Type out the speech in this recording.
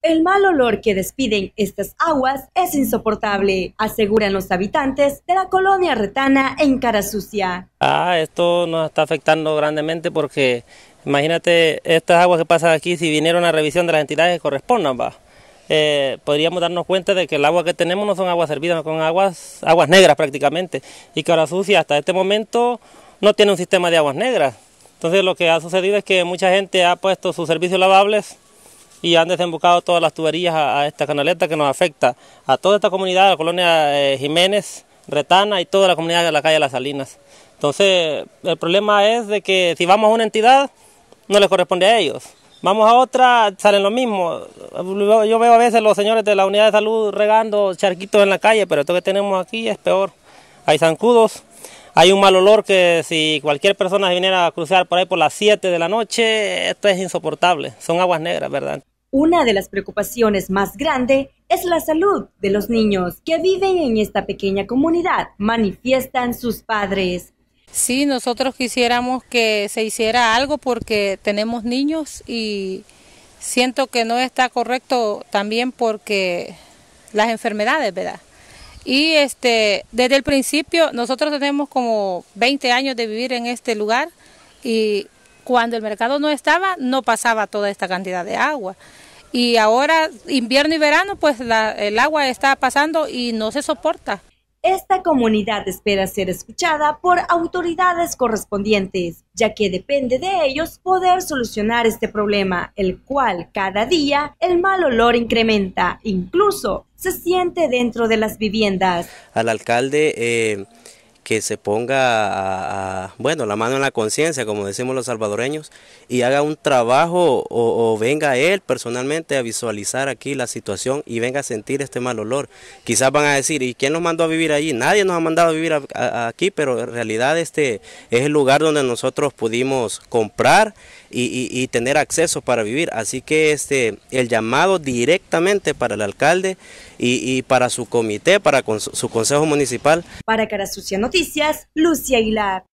El mal olor que despiden estas aguas es insoportable, aseguran los habitantes de la colonia retana en Cara Sucia. Ah, esto nos está afectando grandemente porque imagínate estas aguas que pasan aquí si viniera una revisión de las entidades que correspondan, va. Eh, podríamos darnos cuenta de que el agua que tenemos no son aguas servidas, son aguas, aguas negras prácticamente, y Cara Sucia hasta este momento no tiene un sistema de aguas negras. Entonces lo que ha sucedido es que mucha gente ha puesto sus servicios lavables y han desembocado todas las tuberías a, esta canaleta que nos afecta a toda esta comunidad, la colonia eh, Jiménez, Retana y toda la comunidad de la calle Las Salinas. Entonces, el problema es de que si vamos a una entidad, no les corresponde a ellos. Vamos a otra, salen lo mismo. Yo veo a veces los señores de la unidad de salud regando charquitos en la calle, pero esto que tenemos aquí es peor. Hay zancudos, hay un mal olor que si cualquier persona viniera a cruzar por ahí por las 7 de la noche, esto es insoportable. Son aguas negras, ¿verdad? Una de las preocupaciones más grandes es la salud de los niños que viven en esta pequeña comunidad, manifiestan sus padres. Sí, nosotros quisiéramos que se hiciera algo porque tenemos niños y siento que no está correcto también porque las enfermedades, ¿verdad? Y este, desde el principio nosotros tenemos como 20 años de vivir en este lugar y cuando el mercado no estaba no pasaba toda esta cantidad de agua. Y ahora invierno y verano pues el agua está pasando y no se soporta. Esta comunidad espera ser escuchada por autoridades correspondientes, ya que depende de ellos poder solucionar este problema, el cual cada día el mal olor incrementa, incluso se siente dentro de las viviendas. Al alcalde eh, que se ponga, a, bueno, la mano en la conciencia, como decimos los salvadoreños, y haga un trabajo o, venga él personalmente a visualizar aquí la situación y venga a sentir este mal olor. Quizás van a decir, ¿y quién nos mandó a vivir allí? Nadie nos ha mandado a vivir aquí, pero en realidad este es el lugar donde nosotros pudimos comprar y, tener acceso para vivir. Así que este el llamado directamente para el alcalde y, para su comité, para su consejo municipal. Para Cara Sucia Noticias, Lucia Aguilar.